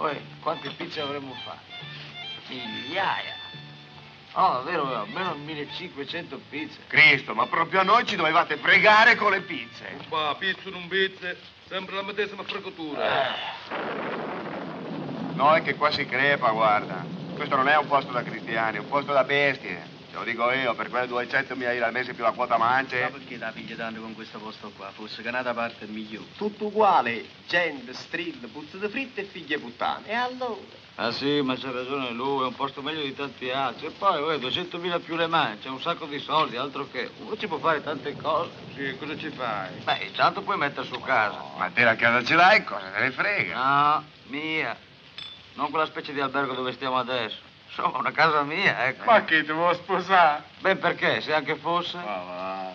Poi, quante pizze avremmo fatto? Migliaia. Oh, davvero, almeno 1500 pizze. Cristo, ma proprio a noi ci dovevate fregare con le pizze. Qua, pizza non pizze, sempre la medesima fregatura. Noi che qua si crepa, guarda. Questo non è un posto da cristiani, è un posto da bestie. Te lo dico io, per quelle 200 mila lire al mese più la quota Ma mance. perché la piglia tanto con questo posto qua? Fosse canata parte il migliore. Tutto uguale, gente, strill, puzze di fritte e figlie puttane. E allora? Ah sì, ma c'ha ragione lui, è un posto meglio di tanti altri. E poi, uè, 200.000 più le mani, c'è un sacco di soldi, altro che. Uno ci può fare tante cose. Sì, cosa ci fai? Beh, tanto puoi mettere su casa. Ma te la casa ce l'hai, cosa te ne frega? No, mia. Non quella specie di albergo dove stiamo adesso. Insomma, una casa mia, ecco. Ma che ti vuoi sposare? Beh, perché? Se anche fosse. Va, va.